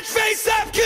Let's face up.